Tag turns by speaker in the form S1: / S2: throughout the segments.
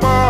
S1: people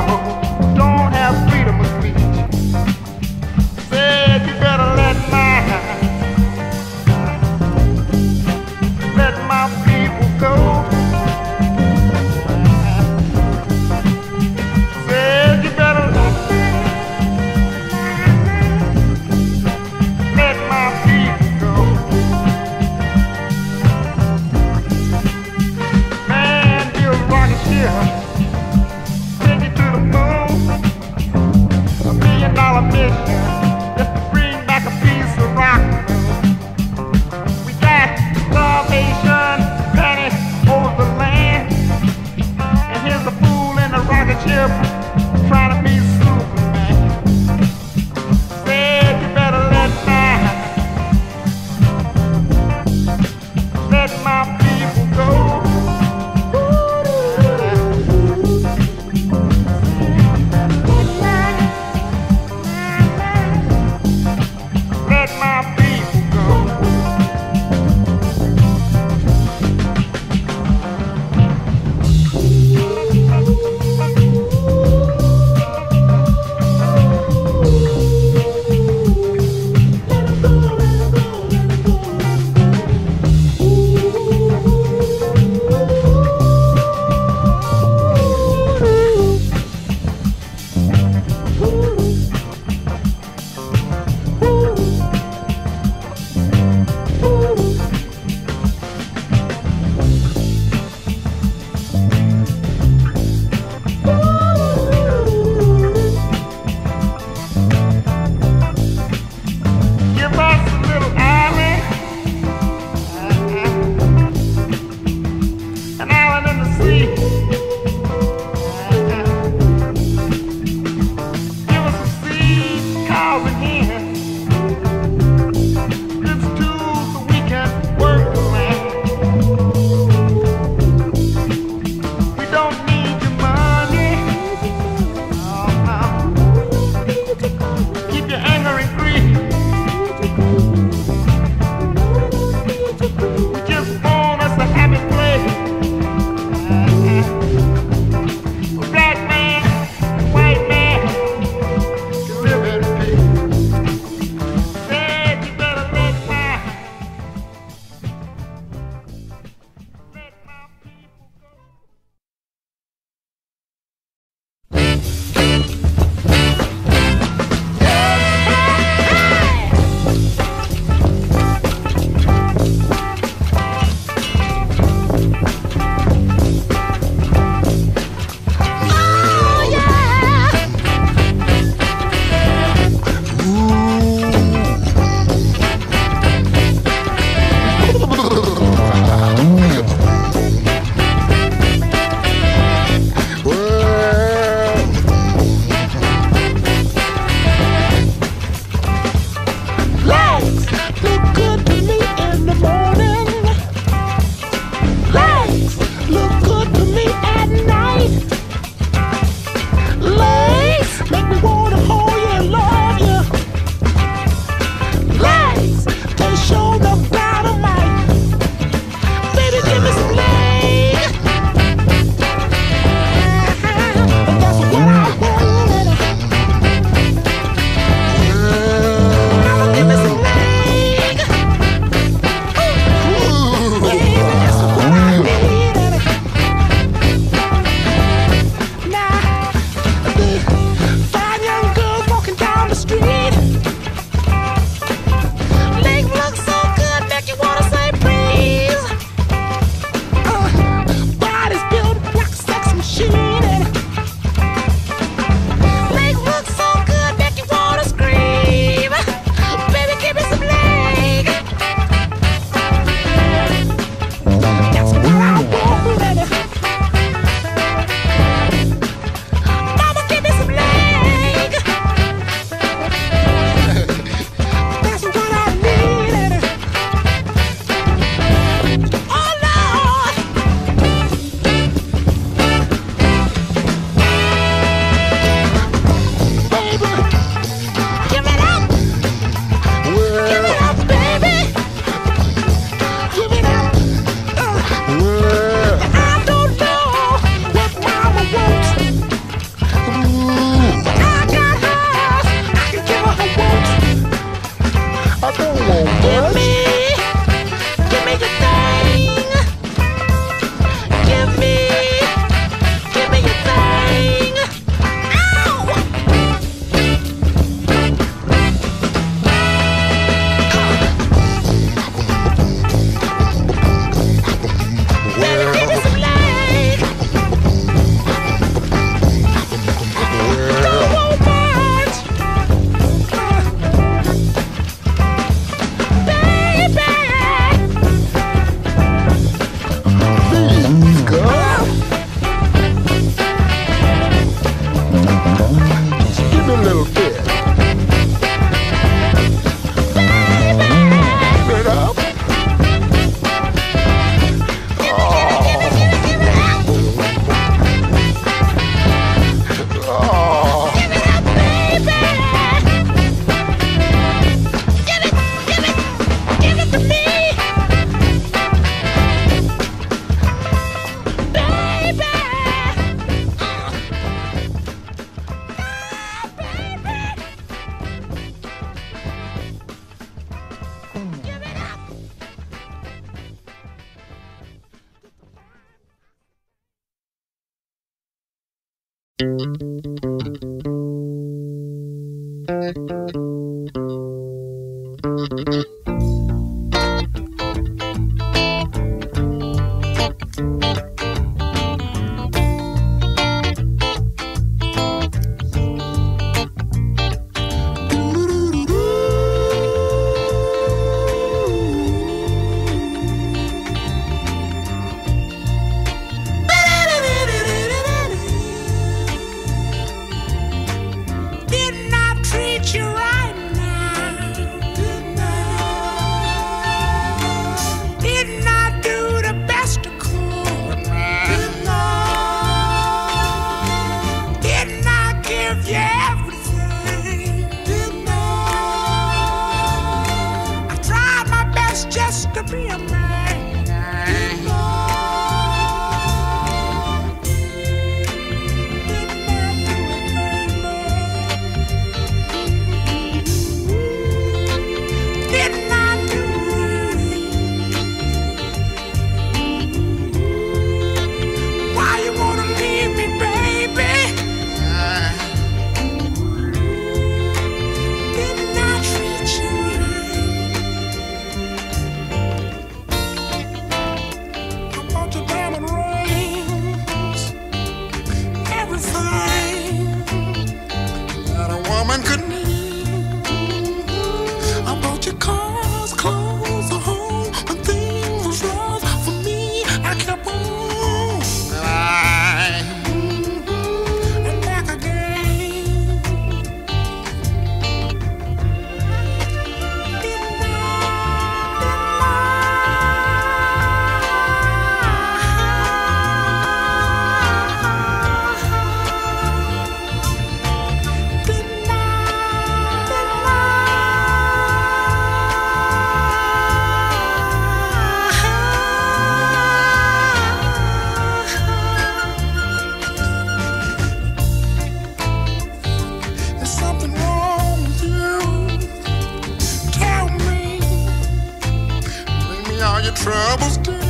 S1: troubles down.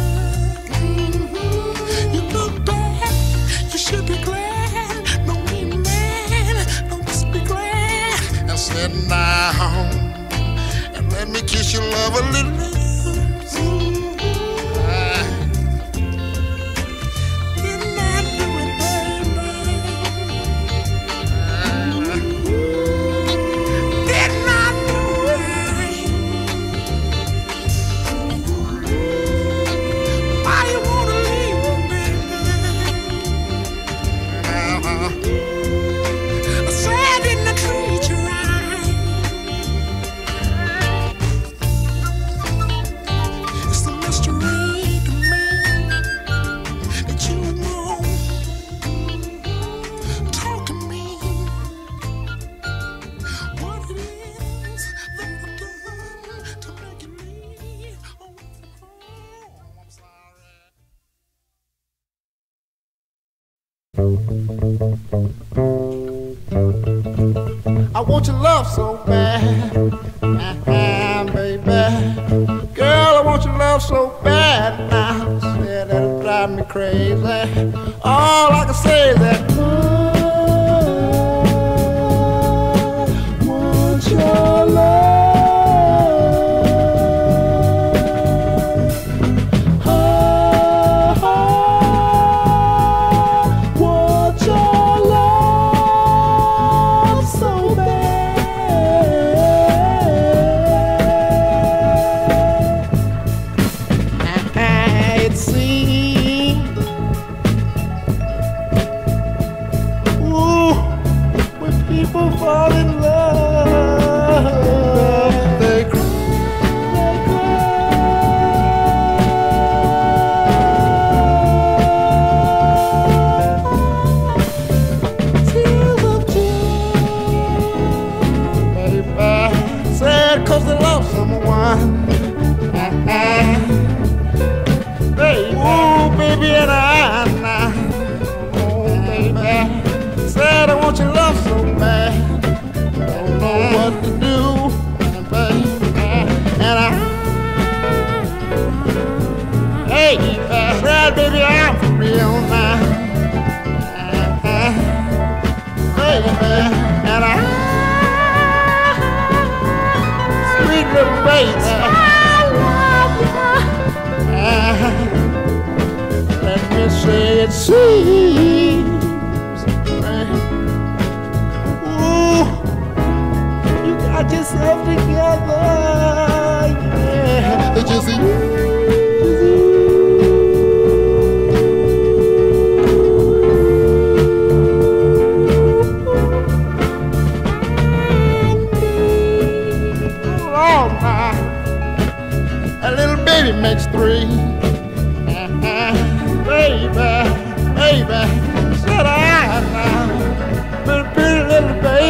S1: You look back, you should be glad. No mean man, don't just be glad. And sit down. and let me kiss your love a little.
S2: I
S1: want your love so bad, baby. Girl, I want your love so bad. must have lost someone. Baby. Ooh, baby, and I, and I. Oh, baby. Said I want your love so bad. Don't know what to do, baby. And I, hey, said, baby, I'm for real now. Mm-hmm. Baby, and I. little baby. I love Ah, let me say it seems. Ooh, you got yourself together. Yeah. Just Oh,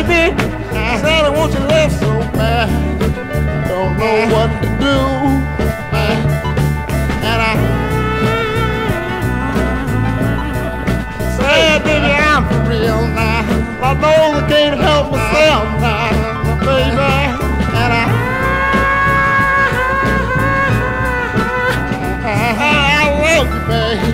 S1: baby. I said I want you left so bad. Don't know what to do. And I said, baby, I'm for real now. I know I can't help myself now, baby. And I I love you, babe.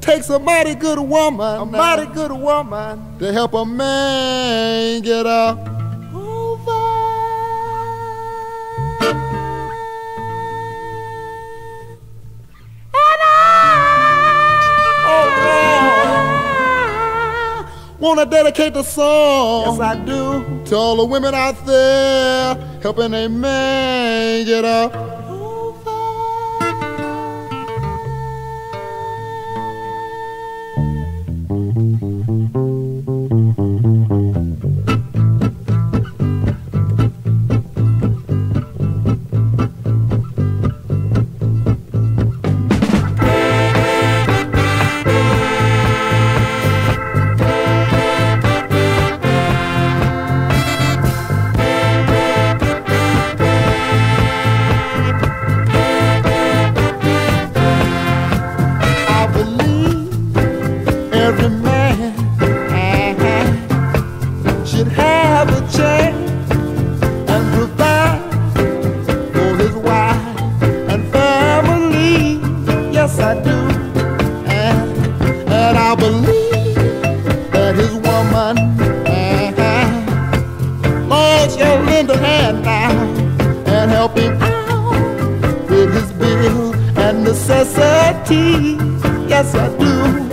S1: It takes a mighty good woman, a mighty good woman, to help a man get up. Over. Oh, Wanna dedicate the song. Yes, I do. To all the women out there helping a man get up. Yes, I do. And, and I believe that his woman, Lord, shall lend a hand now and help him out with his bill and necessity. Yes, I do.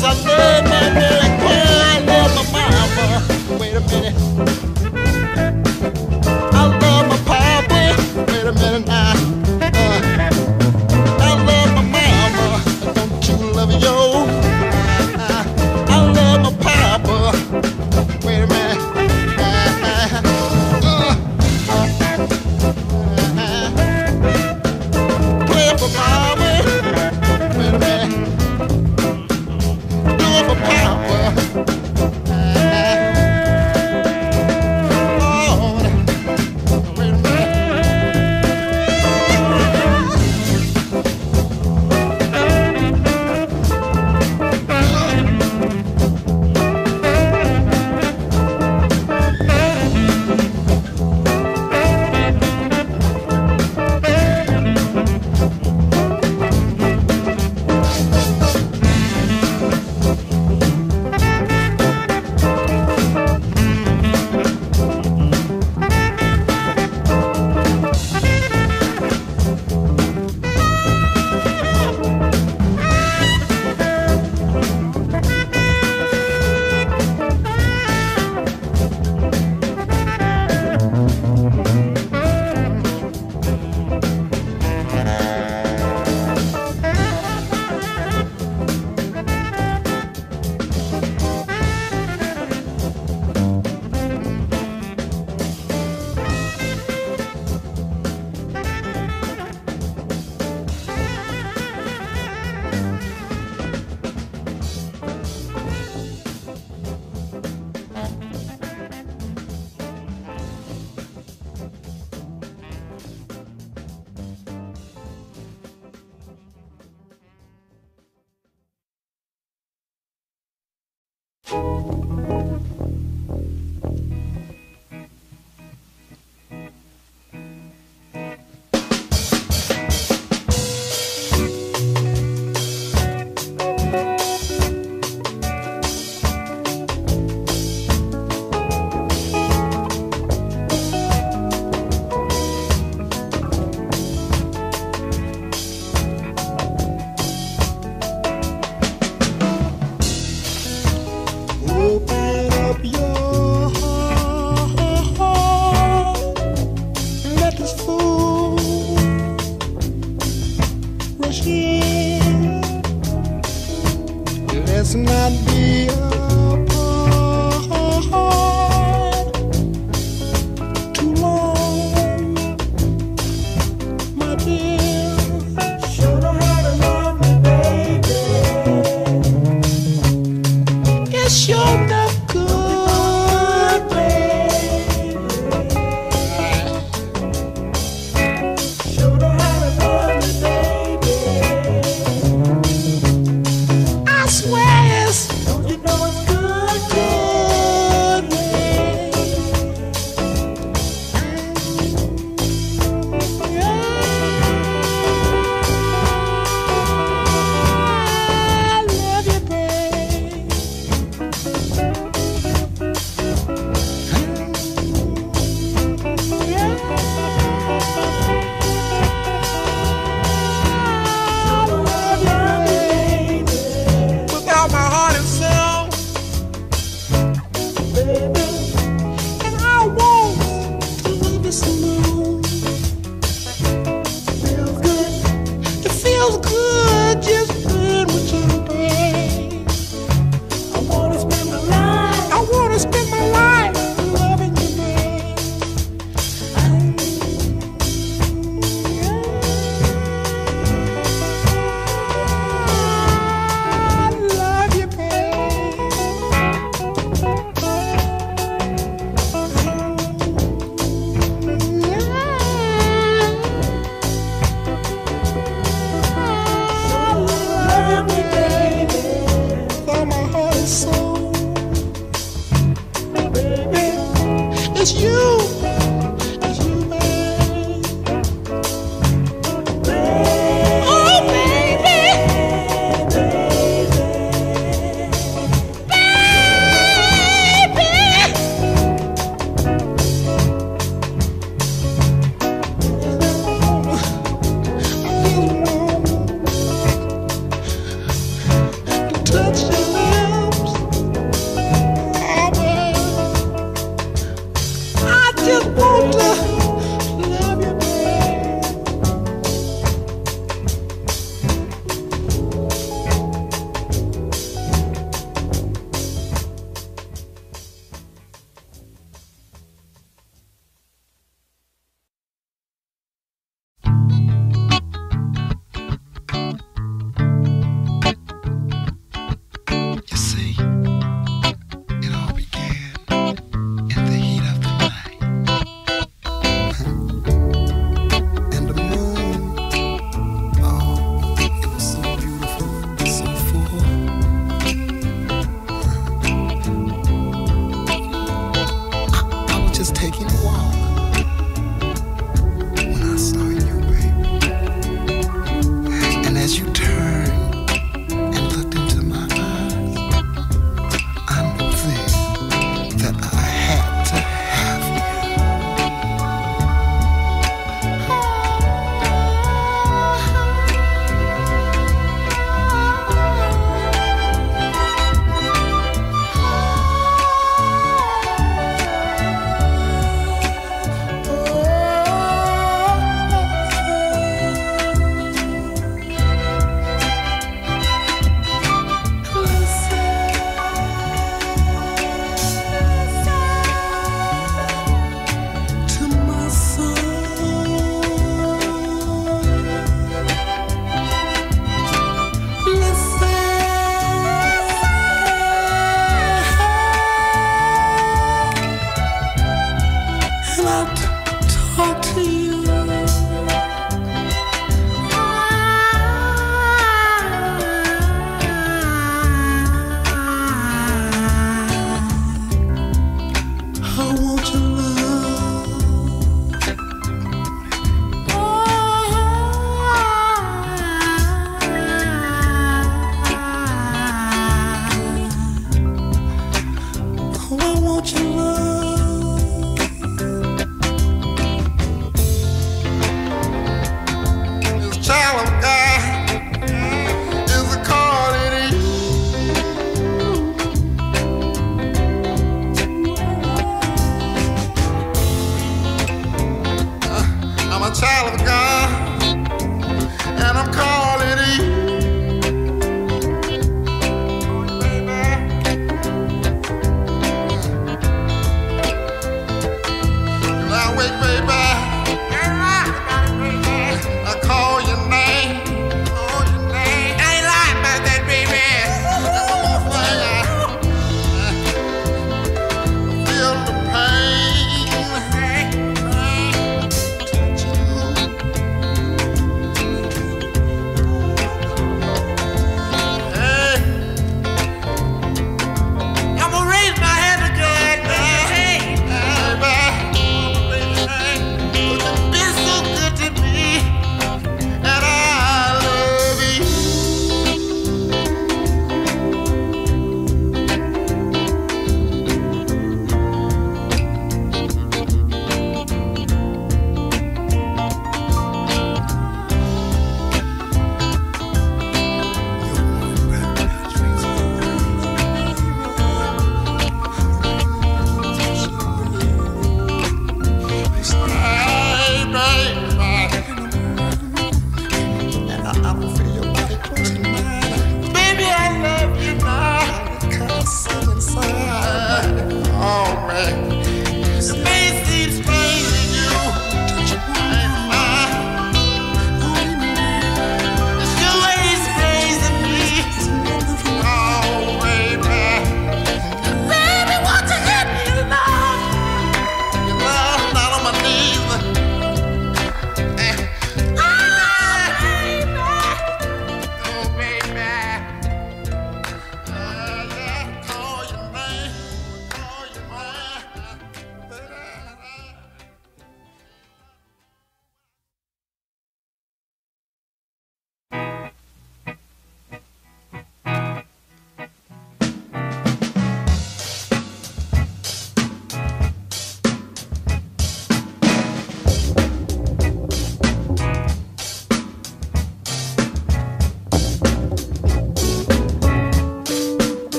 S1: For mama. Wait a minute.